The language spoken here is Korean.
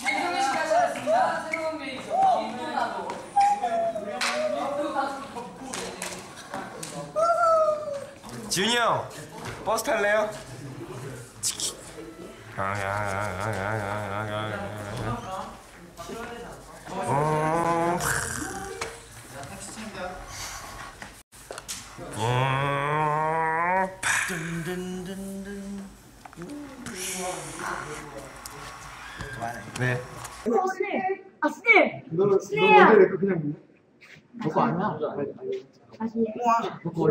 이성민 씨가 잘했습니다. 새로운 메이저 김누나도. 지훈이 형 버스 탈래요? 어, 어, 네. 아, 스네! 너, 너 스네야! 내거 그냥 먹고 아니야? 다시. 먹고?